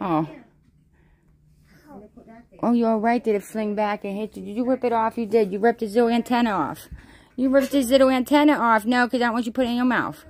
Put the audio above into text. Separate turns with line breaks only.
Oh. Oh, you're all right. Did it fling back and hit you? Did you rip it off? You did. You ripped his little antenna off. You ripped his little antenna off. No, because I don't want you to put it in your mouth.